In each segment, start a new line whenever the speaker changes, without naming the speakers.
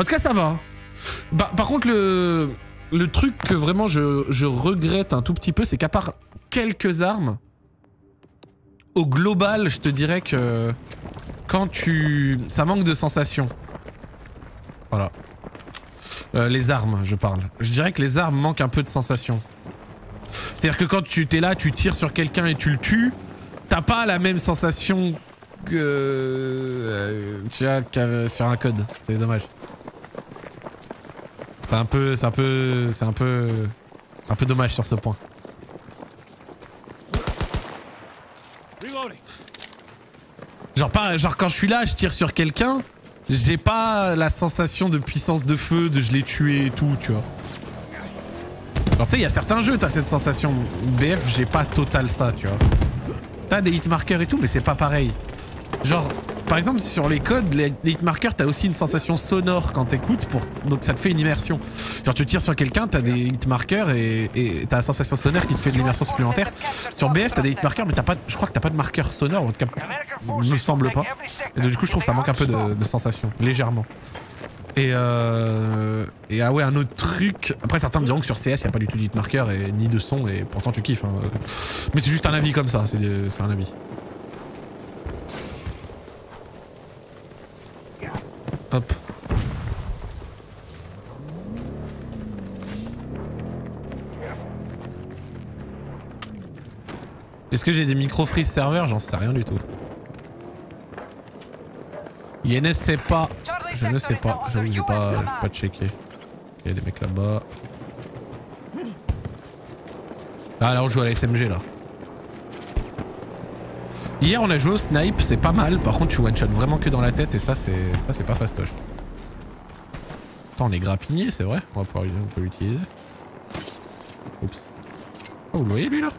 En tout cas, ça va. Bah, par contre, le, le truc que vraiment je, je regrette un tout petit peu, c'est qu'à part quelques armes, au global, je te dirais que quand tu... Ça manque de sensations. Voilà. Euh, les armes, je parle. Je dirais que les armes manquent un peu de sensations. C'est-à-dire que quand tu t'es là, tu tires sur quelqu'un et tu le tues, t'as pas la même sensation que... euh, tu qu'à- sur un code. C'est dommage. C'est un peu... C'est un peu... C'est un peu... Un peu dommage sur ce point. Genre, pas, genre quand je suis là, je tire sur quelqu'un, j'ai pas la sensation de puissance de feu, de je l'ai tué et tout, tu vois. Genre tu sais, il y a certains jeux, t'as cette sensation. BF, j'ai pas total ça, tu vois. T'as des hitmarkers et tout, mais c'est pas pareil. Genre, par exemple, sur les codes, les, les hitmarkers, t'as aussi une sensation sonore quand t'écoutes, pour... donc ça te fait une immersion. Genre, tu tires sur quelqu'un, t'as des hitmarkers et et t'as la sensation sonore qui te fait de l'immersion supplémentaire. Sur BF, t'as des hitmarkers, mais t'as pas, je crois que t'as pas de marqueur sonore, en tout cas, il me semble pas. Et donc, du coup, je trouve que ça manque un peu de, sensation, légèrement. Et euh... Et ah ouais, un autre truc... Après, certains me diront que sur CS, y a pas du tout de hitmarker et ni de son, et pourtant tu kiffes. hein. Mais c'est juste un avis comme ça, c'est un avis. Hop. Est-ce que j'ai des micro-freeze serveurs? J'en sais rien du tout. Je ne sais pas. Je ne sais pas. J'avoue que j'ai pas, pas checké. Il y a des mecs là-bas. Ah là on joue à la SMG là. Hier on a joué au snipe, c'est pas mal. Par contre tu one shot vraiment que dans la tête et ça c'est ça c'est pas fastoche. Attends on est grappigné c'est vrai On va pouvoir l'utiliser. Oups. Oh vous le voyez lui là?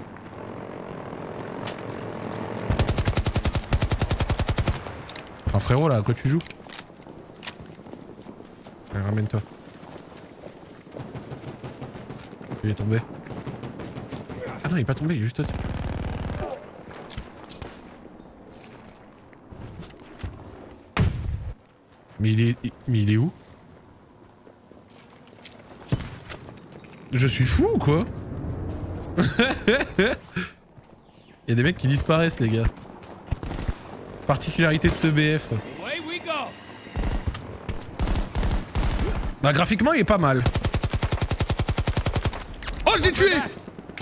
Enfin frérot là, à quoi tu joues? Allez, ramène-toi. Il est tombé. Ah non, il est pas tombé, il est juste aussi. Mais il est... Mais il est où? Je suis fou ou quoi? Il y a des mecs qui disparaissent les gars. Particularité de ce BF. Bah graphiquement il est pas mal. Oh je l'ai tué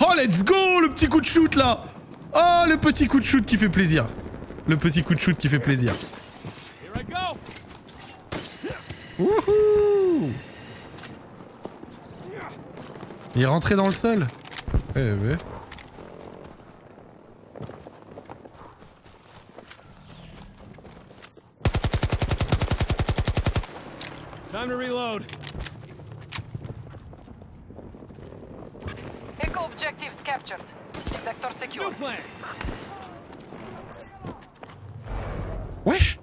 Oh let's go le petit coup de shoot là Oh le petit coup de shoot qui fait plaisir. Le petit coup de shoot qui fait plaisir. Il est rentré dans le sol. Eh ouais.
Time to reload.
Eco objectives captured. Sector secure.
Plan.
Wesh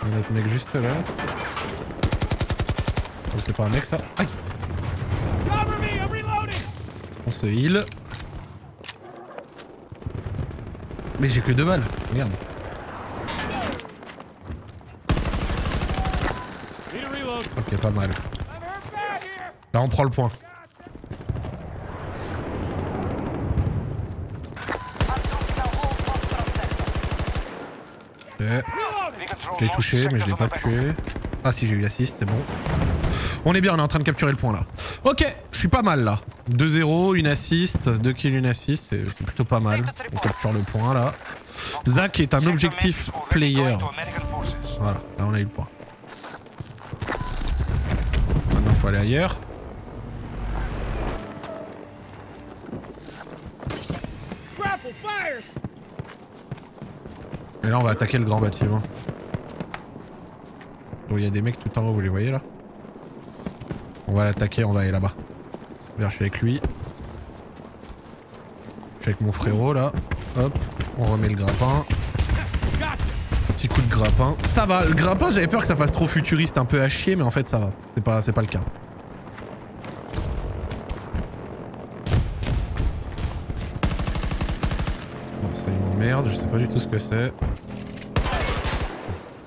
Il y a notre mec juste là. Oh, c'est pas un mec ça. Aïe. On se heal. Mais j'ai que deux balles. Merde. Ok, pas mal. Là, on prend le point.
Our troops now hold Foxtrot sector.
Ok. Je l'ai touché, mais je l'ai pas tué. Ah si, j'ai eu l'assist, c'est bon. On est bien, on est en train de capturer le point là. Ok, je suis pas mal là. 2-0, une assist, 2 kills, une assist, c'est plutôt pas mal. On capture le point là. Zach est un objectif player. Voilà, là on a eu le point. Maintenant faut aller ailleurs. Et là on va attaquer le grand bâtiment. Oh, il y a des mecs tout en haut, vous les voyez là On va l'attaquer, on va aller là-bas. Je suis avec lui. Je suis avec mon frérot là. Hop, on remet le grappin. Petit coup de grappin. Ça va, le grappin j'avais peur que ça fasse trop futuriste, un peu à chier, mais en fait ça va. C'est pas, pas le cas. Bon, ça il m'emmerde, je sais pas du tout ce que c'est.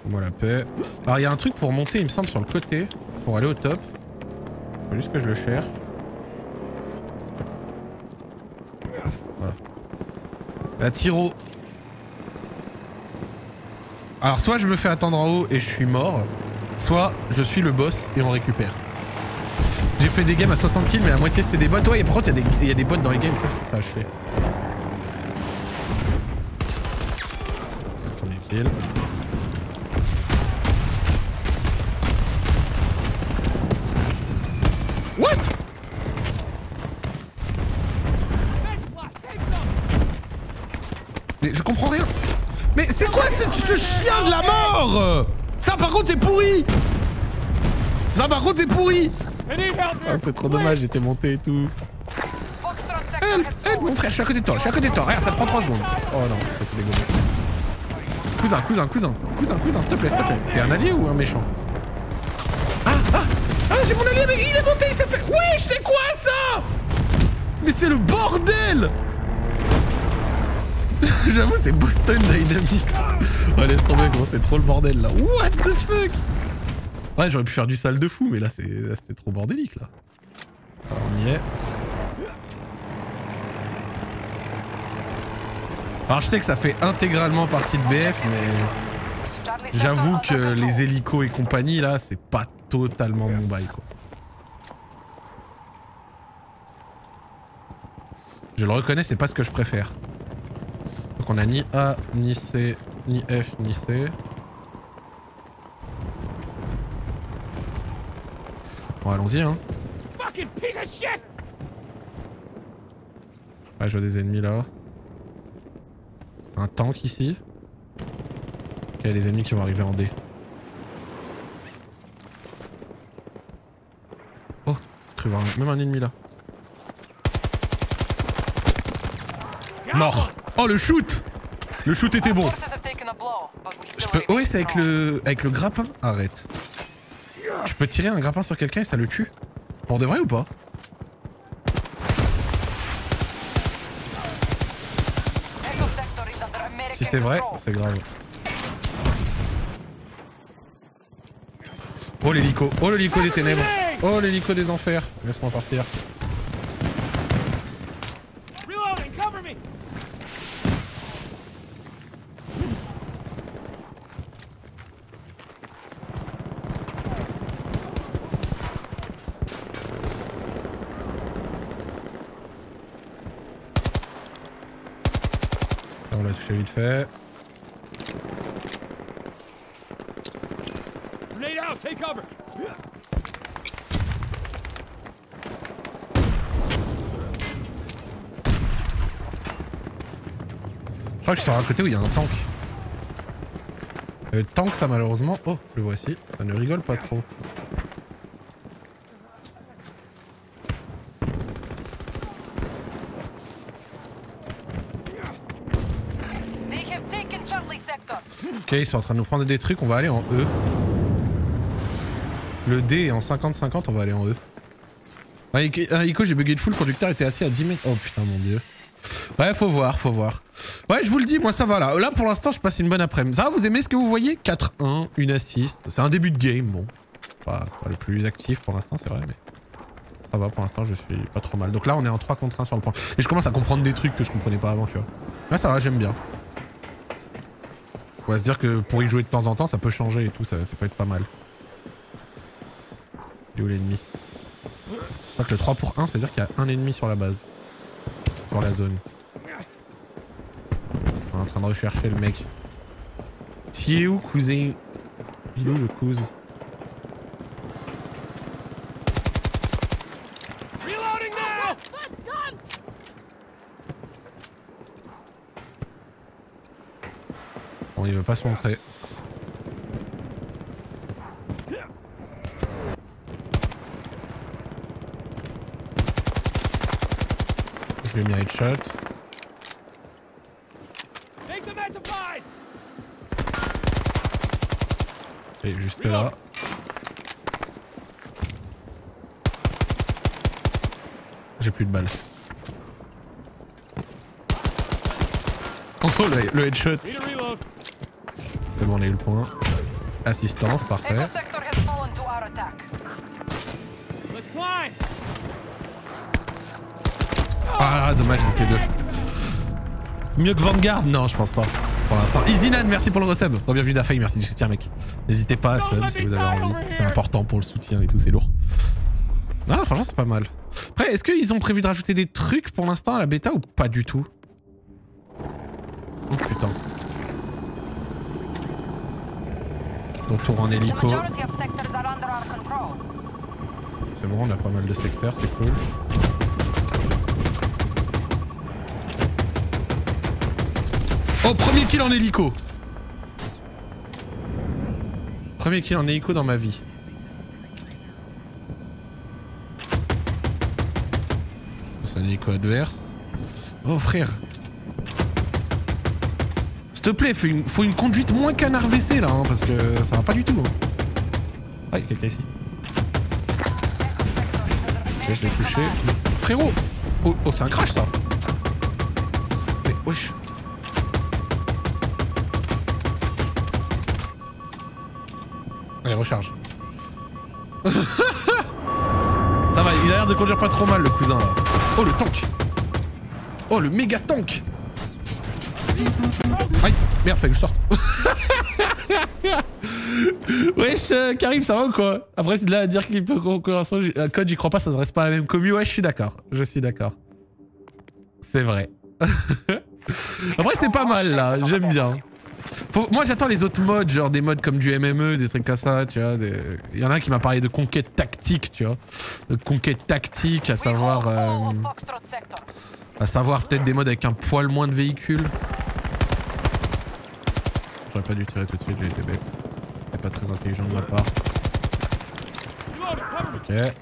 Moi la paix. Alors il y a un truc pour monter, il me semble, sur le côté. Pour aller au top. Faut juste que je le cherche. Voilà. La tiro. Alors soit je me fais attendre en haut et je suis mort, soit je suis le boss et on récupère. J'ai fait des games à 60 kills mais la moitié c'était des bots. Ouais et par contre il y, y a des bots dans les games, ça je trouve ça à chier. Ça par contre c'est pourri
here.
Ah, C'est trop dommage, j'étais monté et tout. Help, help mon frère, je suis à côté de toi, je suis à côté de toi, regarde ça te prend 3 secondes. Oh non, ça fait dégommer. Cousin, cousin, cousin, cousin, cousin, s'il te plaît, s'il te plaît. T'es un allié ou un méchant? Ah, ah, ah, j'ai mon allié, mais il est monté, il s'est fait... Oui, c'est quoi ça? Mais c'est le bordel J'avoue, c'est Boston Dynamics. Oh, laisse tomber, gros, c'est trop le bordel là. What the fuck? Ouais, j'aurais pu faire du sale de fou, mais là, c'était trop bordélique là. Alors, on y est. Alors, je sais que ça fait intégralement partie de BF, mais j'avoue que les hélicos et compagnie là, c'est pas totalement mon bail quoi. Je le reconnais, c'est pas ce que je préfère. Donc on a ni A, ni C, ni F, ni C. Bon, allons-y, hein.
Fucking piece of shit!
Ah, je vois des ennemis là. Un tank ici. Ok, il y a des ennemis qui vont arriver en D. Oh, j'ai cru voir un- même un ennemi là. Mort Oh, le shoot Le shoot était bon. Je peux
remain
OS avec le, avec le grappin? Arrête. Je peux tirer un grappin sur quelqu'un et ça le tue Pour de vrai ou pas Si c'est vrai, c'est grave. Oh l'hélico, oh l'hélico des ténèbres, oh l'hélico des enfers. Laisse-moi partir.
Reloading, cover me!
Là, on l'a touché vite fait. Je crois que je suis sur un côté où il y a un tank. Le tank, ça malheureusement. Oh, le voici. Ça ne rigole pas trop.
They have taken Charlie sector.
Ok, ils sont en train de nous prendre des trucs. On va aller en E. Le D est en 50-50, on va aller en E. Ah, Iko, ah, j'ai bugué de fou. Le conducteur était assis à 10 mètres. Oh putain, mon dieu. Ouais, faut voir, faut voir. Ouais, je vous le dis, moi ça va là. Là pour l'instant, je passe une bonne après-midi. Ça vous aimez ce que vous voyez? 4-1, une assist. C'est un début de game, bon. C'est pas le plus actif pour l'instant, c'est vrai, mais. Ça va, pour l'instant, je suis pas trop mal. Donc là, on est en 3 contre 1 sur le point. Et je commence à comprendre des trucs que je comprenais pas avant, tu vois. Là, ça va, j'aime bien. On va se dire que pour y jouer de temps en temps, ça peut changer et tout, ça, ça peut être pas mal. Il est où l'ennemi? Que le 3 pour 1, c'est-à-dire qu'il y a un ennemi sur la base. Sur la zone. On est en train de rechercher le mec. Es où, cousin? Il est où le cousin
Reloading now!
Bon, il veut pas se montrer. Je lui ai mis un headshot. Et juste là. J'ai plus de balles. Oh le, le headshot. C'est bon, on a eu le point. Assistance, parfait. Ah, dommage, c'était deux. Mieux que Vanguard? Non, je pense pas. Pour l'instant. Easynan, merci pour le resub. Bienvenue d'Affaï, merci du soutien, mec. N'hésitez pas à sub si vous avez envie. C'est important pour le soutien et tout, c'est lourd. Ah, franchement, c'est pas mal. Après, est-ce qu'ils ont prévu de rajouter des trucs pour l'instant à la bêta ou pas du tout? Oh putain. Retour en
The
hélico. C'est bon, on a pas mal de secteurs, c'est cool. Oh, premier kill en hélico Premier kill en hélico dans ma vie. C'est un hélico adverse. Oh frère te plaît, faut une, faut une conduite moins canard WC là, hein, parce que ça va pas du tout. hein. Ah, il y a quelqu'un ici. Ok, je l'ai touché. Frérot Oh, oh c'est un crash ça Mais wesh Allez, recharge. ça va, il a l'air de conduire pas trop mal le cousin là. Oh le tank Oh le méga tank Aïe Merde, fallait que je sorte. Wesh, euh, Karim, ça va ou quoi? Après, c'est de là à dire qu'il peut concurrencer un code, j'y crois pas, ça se reste pas la même commu. Ouais, je suis d'accord. Je suis d'accord. C'est vrai. Après, c'est pas mal là, j'aime bien. Moi, j'attends les autres modes, genre des modes comme du MME, des trucs comme ça, tu vois. Il y en a un qui m'a parlé de conquête tactique, tu vois. De conquête tactique, à savoir. euh. À savoir peut-être des modes avec un poil moins de véhicules. J'aurais pas dû tirer tout de suite, j'ai été bête. C'était pas très intelligent de ma part.
Me.
Ok.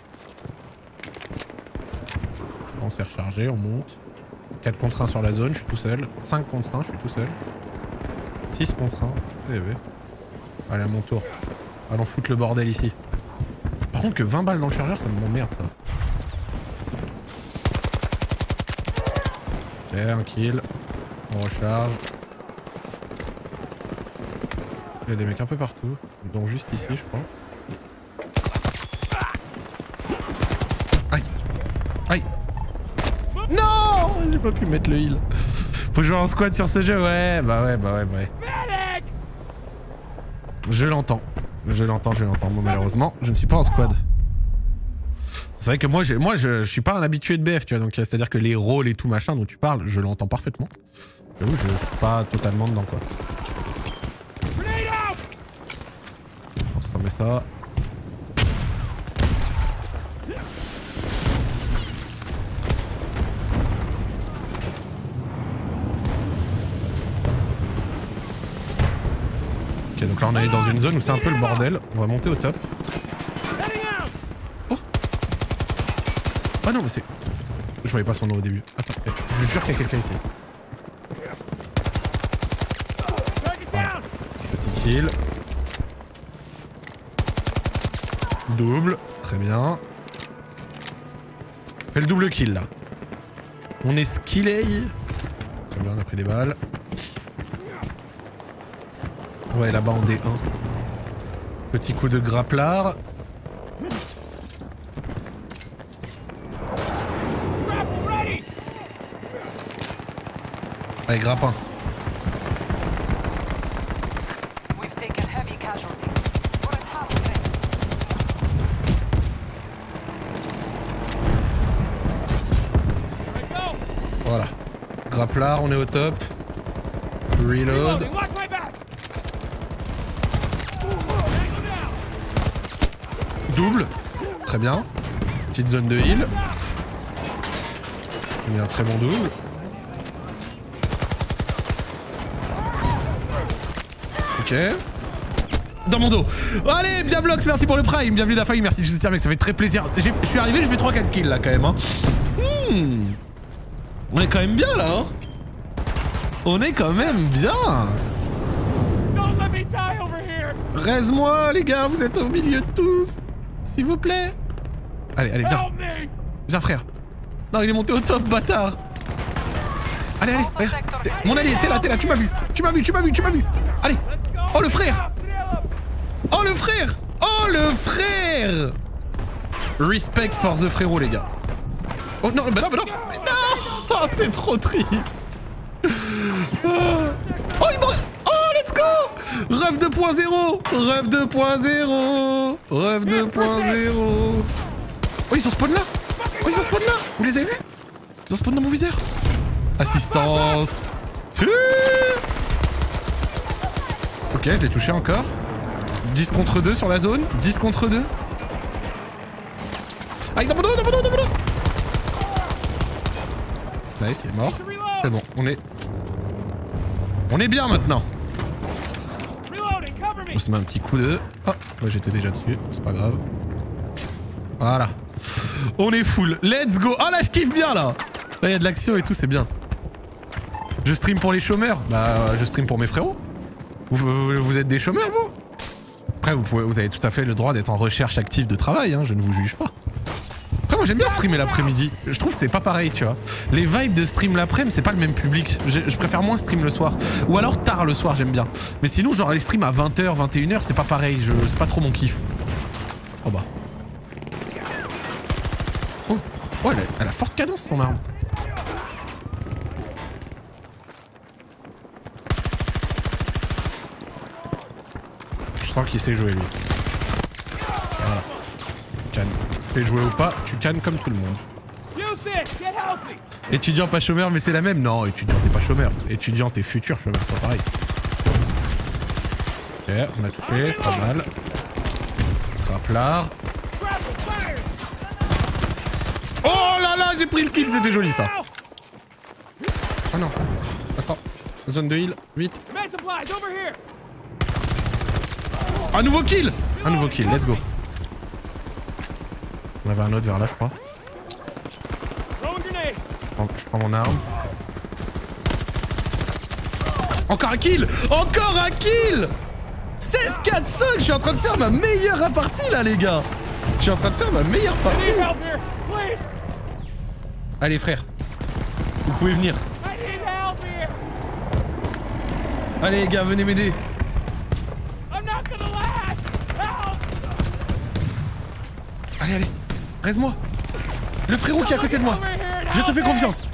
On s'est rechargé, on monte. 4 contre 1 sur la zone, je suis tout seul. 5 contre 1, je suis tout seul. 6 contre 1. Eh oui. Allez, à mon tour. Allons foutre le bordel ici. Par contre, que 20 balles dans le chargeur, ça m'emmerde ça. Kill. On recharge. Il y a des mecs un peu partout. Donc juste ici, je crois. Aïe Aïe Non J'ai pas pu mettre le heal. Faut jouer en squad sur ce jeu Ouais, bah ouais, bah ouais, bah ouais. Je l'entends. Je l'entends, je l'entends. Bon, malheureusement, je ne suis pas en squad. C'est vrai que moi, moi je, suis pas un habitué de BF, tu vois. Donc, c'est-à-dire que les rôles et tout machin dont tu parles, je l'entends parfaitement. Je, suis pas totalement dedans, quoi. On se remet ça. Ok, donc là on est dans une zone où c'est un peu le bordel. On va monter au top. Ah non, mais c'est. Je voyais pas son nom au début. Attends, eh, je jure qu'il y a quelqu'un ici. Petit kill. Double. Très bien. Fais le double kill là. On est skillé. Très bien, on a pris des balles. Ouais, là-bas en D1. Petit coup de grapplard.
I go.
Voilà. Grapplard, on est au top. Reload. Double. Très bien. Petite zone de heal. J'ai mis un très bon double. Ok. Dans mon dos. Allez, bien Blox, merci pour le prime. Bienvenue d'Afaï, merci de mec, ça fait très plaisir. Je suis arrivé, je fais 3-4 kills là quand même. Hein. Hmm. On est quand même bien là. Hein. On est quand même bien. Reste-moi, les gars, vous êtes au milieu de tous. S'il vous plaît. Allez, allez, viens. Viens, frère. Non, il est monté au top, bâtard. Allez, allez, regarde. Mon allié, t'es là, t'es là, tu m'as vu. Tu m'as vu, tu m'as vu, tu m'as vu. Allez. Oh le frère. Oh le frère. Oh le frère. Respect for the frérot les gars. Oh non, bah non, non. Mais Non. Oh c'est trop triste. Oh il m'aurait... Oh let's go. Ref 2.0 Ref 2.0 Ref 2.0 Oh ils sont spawn là. Oh ils sont spawn là. Vous les avez vus? Ils sont spawn dans mon viseur. Assistance. Ok, je l'ai touché encore. 10 contre 2 sur la zone. 10 contre 2. Ah, il est dans mon dos, dans mon dans Nice, il est mort. C'est bon, on est... On est bien maintenant. On se met un petit coup de... Ah, moi j'étais déjà dessus, c'est pas grave. Voilà. On est full. Let's go. Ah oh, là, je kiffe bien là. Là, il y a de l'action et tout, c'est bien. Je stream pour les chômeurs Bah, je stream pour mes frérots vous, êtes des chômeurs, vous? Après, vous, pouvez, vous avez tout à fait le droit d'être en recherche active de travail, hein, je ne vous juge pas. Après, moi j'aime bien streamer l'après-midi. Je trouve que c'est pas pareil, tu vois. Les vibes de stream l'après-midi, c'est pas le même public. Je, préfère moins stream le soir. Ou alors tard le soir, j'aime bien. Mais sinon, genre les streams à 20h, 21h, c'est pas pareil. C'est pas trop mon kiff. Oh bah. Oh, oh elle, a, elle a forte cadence son arme. sens qu'il sait jouer lui. Voilà. Tu cannes. C'est jouer ou pas, tu cannes comme tout le monde. Étudiant pas chômeur mais c'est la même Non, étudiant t'es pas chômeur. Étudiant t'es futur chômeur, c'est pareil. Ok, on a touché, c'est pas mal.
Craplard.
Oh là là, j'ai pris le kill, c'était joli ça. Oh non. Attends. Zone de heal, vite. Un nouveau kill Un nouveau kill, let's go. On avait un autre vers là, je crois. Je prends, mon arme. Encore un kill Encore un kill 16, 4, 5 Je suis en train de faire ma meilleure partie, là, les gars Je suis en train de faire ma meilleure partie Allez, frère. Vous pouvez venir. Allez, les gars, venez m'aider. Allez, allez, reste-moi Le frérot qui est à côté de moi Je te fais confiance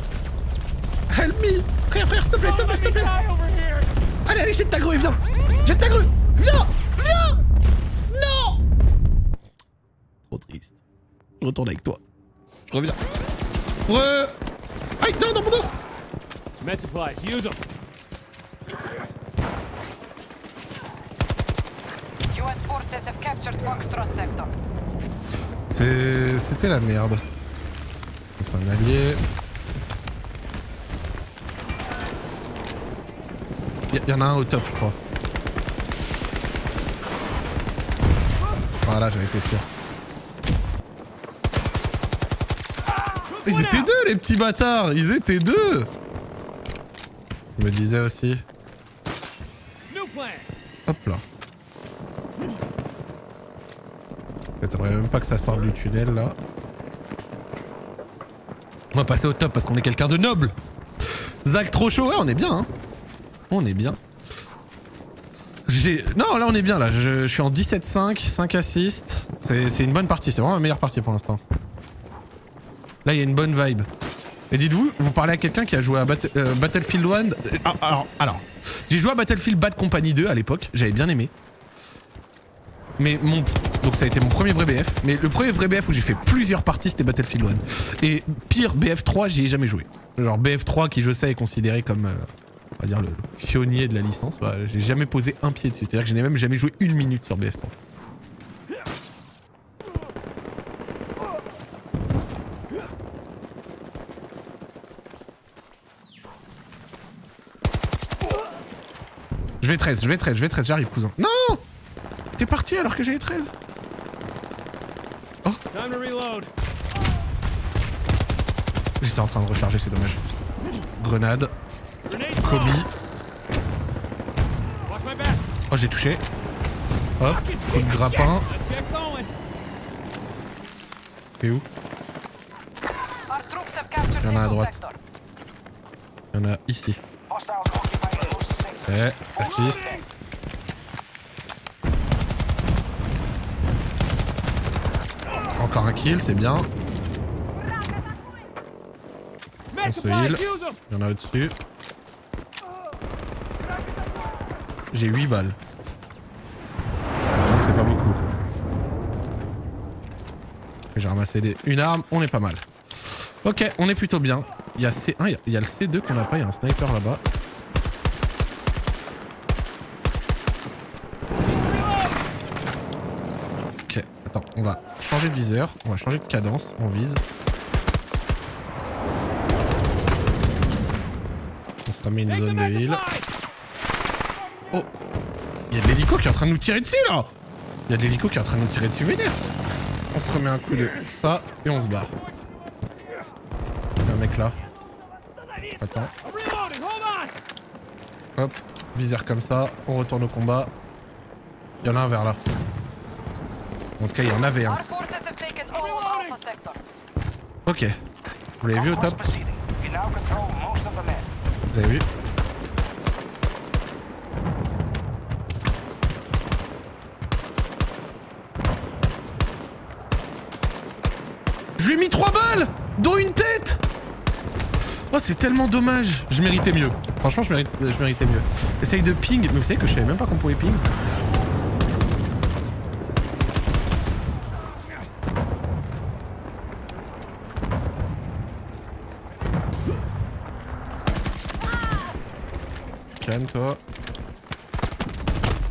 Help me Frère, frère, s'il te plaît, s'il te plaît, s'il te plaît Allez, allez, jette ta grue, viens Jette ta grue Viens Viens Non Trop triste. Je retourne avec toi. Je reviens. Re... Aïe, non, non, mon dos
Med supplies, use them.
US forces have captured Foxtrot sector.
C'était la merde. C'est un allié. Il y, en a un au top, je crois. Voilà, j'en étais sûr. Ils étaient deux, les petits bâtards Ils étaient deux Je me disais aussi. Hop là. Faudrait même pas que ça sorte du tunnel là. On va passer au top parce qu'on est quelqu'un de noble. Zach trop chaud, ouais on est bien hein. On est bien. J'ai... Non là on est bien là, je, suis en 17-5, 5 assists. C'est une bonne partie, c'est vraiment la meilleure partie pour l'instant. Là il y a une bonne vibe. Et dites-vous, vous parlez à quelqu'un qui a joué à euh, Battlefield 1... Euh, ah, alors, alors. J'ai joué à Battlefield Bad Company 2 à l'époque, j'avais bien aimé. Mais mon donc ça a été mon premier vrai BF. Mais le premier vrai BF où j'ai fait plusieurs parties, c'était Battlefield 1. Et pire, BF3, j'y ai jamais joué. Genre BF3 qui, je sais, est considéré comme, euh, on va dire, le pionnier de la licence. Bah, j'ai jamais posé un pied dessus. C'est-à-dire que je n'ai même jamais joué une minute sur BF3. Je vais 13, je vais 13, je vais 13, j'arrive cousin. Non T'es parti alors que j'avais 13 J'étais en train de recharger, c'est dommage. Grenade. Kobe. Oh, j'ai touché. Hop, coup de grappin. T'es où? Il y en a à droite. Il y en a ici. Eh,
assiste.
Un kill, c'est bien.
Med
se heal. Il y en a au-dessus. J'ai 8 balles. Donc c'est pas beaucoup. J'ai ramassé des... une arme, on est pas mal. Ok, on est plutôt bien. Il y a C1, il y a- il y a le C2 qu'on n'a pas, il y a un sniper là-bas. Ok, attends, on va changer de viseur, on va changer de cadence, on vise. On se remet une zone de heal. Oh Il y a de l'hélico qui est en train de nous tirer dessus là Il y a de l'hélico qui est en train de nous tirer dessus vénère On se remet un coup de ça et on se barre. Il y a un mec là. Attends. Hop. Viseur comme ça. On retourne au combat. Il y en a un vers là. En tout cas, il y en avait un. Ok. Vous l'avez vu au top. Vous avez vu Je lui ai mis 3 balles Dont une tête Oh c'est tellement dommage Je méritais mieux. Franchement je, je méritais mieux. Essaye de ping, mais vous savez que je savais même pas qu'on pouvait ping.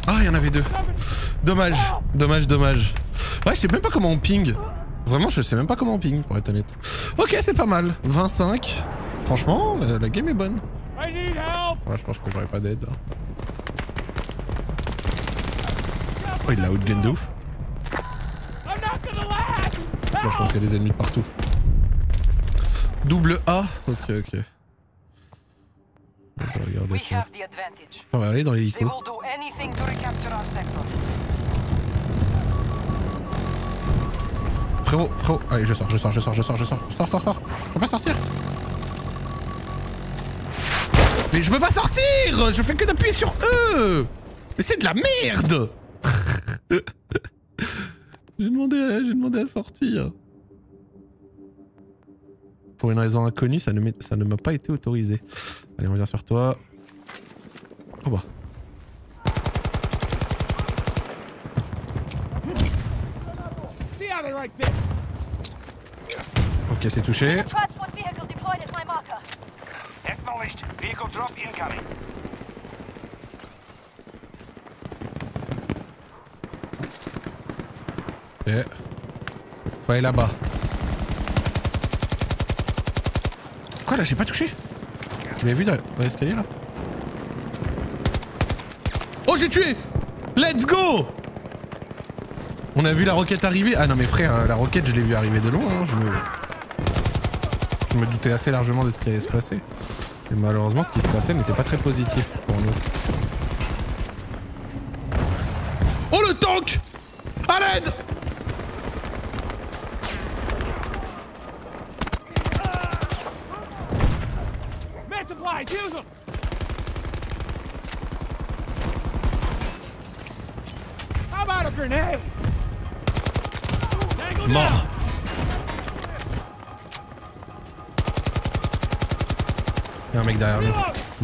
Ah, il y en avait deux. Dommage, dommage, dommage. Ouais, je sais même pas comment on ping. Vraiment, je sais même pas comment on ping, pour être honnête. Ok, c'est pas mal. 25. Franchement, la, la game est bonne. Ouais, je pense que j'aurais pas d'aide là. Oh, il a outgun de ouf. Moi, je pense qu'il y a des ennemis partout. Double A. Ok, ok. On va. On aller dans l'hélico. Frérot, frérot. Allez, je sors, je sors, je sors, je sors, je sors. Sors, sors, sors. Je peux pas sortir. Mais je peux pas sortir Je fais que d'appuyer sur E Mais c'est de la merde J'ai demandé, à- j'ai demandé à sortir. Pour une raison inconnue, ça ne m'est- ça ne m'a pas été autorisé. Allez, on vient sur toi. Oh bah. Ok, c'est touché.
Transport vehicle deployed at my marker.
Acknowledged. Vehicle drop incoming.
Ok. Faut aller là-bas. Quoi là, j'ai pas touché? Vous l'avez vu dans, dans l'escalier là Oh, j'ai tué Let's go On a vu la roquette arriver. Ah non mais frère, euh, la roquette je l'ai vu arriver de loin. hein. Je, me... je me doutais assez largement de ce qui allait se passer. Et malheureusement, ce qui se passait n'était pas très positif pour nous. Oh le tank À l'aide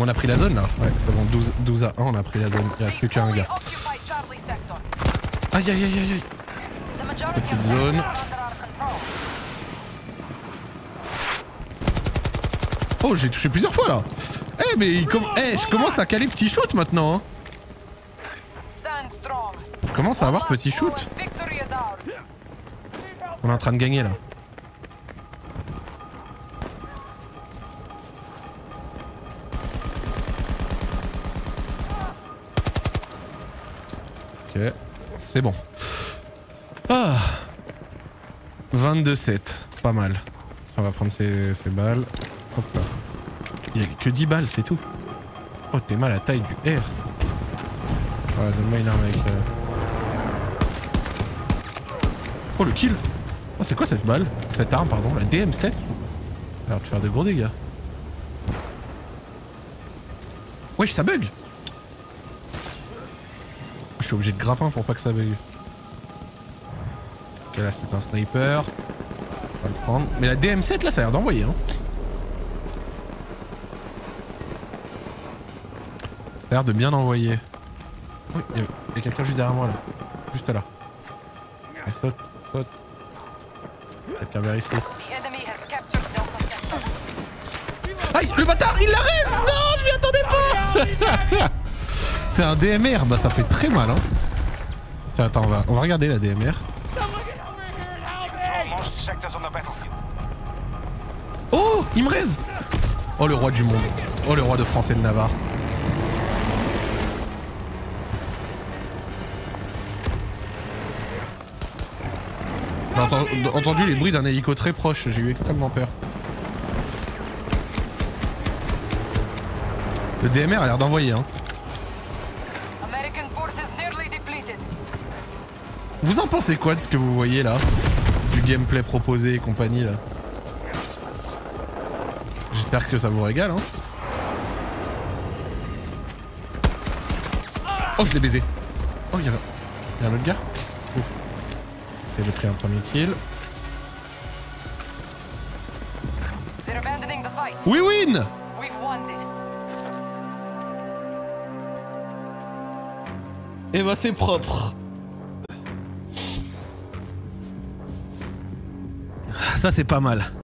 on a pris la zone là. Ouais, c'est bon, 12, 12 à 1, on a pris la zone. Il reste plus qu'un gars. Aïe aïe aïe aïe aïe. Petite zone. Oh, j'ai touché plusieurs fois là. Eh, mais eh, je commence à caler petit shoot maintenant. hein. Je commence à avoir petit shoot. On est en train de gagner là. Ok, c'est bon. Ah 22-7, pas mal. On va prendre ces, balles. Hop là. Il y a que 10 balles, c'est tout. Oh, t'es mal à la taille du R. Ouais, donne-moi une arme avec... euh, Oh le kill Oh c'est quoi cette balle? Cette arme pardon, la DM7 Elle a l'air de faire de gros dégâts. Wesh ça bug suis obligé de grappin pour pas que ça bug. Ok, là c'est un sniper. On va le prendre. Mais la DM7 là, ça a l'air d'envoyer. Hein. Ça a l'air de bien envoyer. Oui, il y a, quelqu'un juste derrière moi là. Juste là. Elle saute, saute. Quelqu'un vers ici. Aïe, le bâtard, il la reste Non, je m'y attendais pas C'est un DMR, bah ça fait très mal, hein. Tiens, attends, on va, on va regarder la DMR. Oh, il me raise Oh, le roi du monde. Oh, le roi de France et de Navarre. J'ai enten- entendu les bruits d'un hélico très proche, j'ai eu extrêmement peur. Le DMR a l'air d'envoyer, hein. Vous en pensez quoi de ce que vous voyez là? Du gameplay proposé et compagnie là. J'espère que ça vous régale hein. Oh je l'ai baisé. Oh il y a, il y a un autre gars. Ouf. Ok j'ai pris un premier kill. We win!
We've won this.
Et bah c'est propre Ça c'est pas mal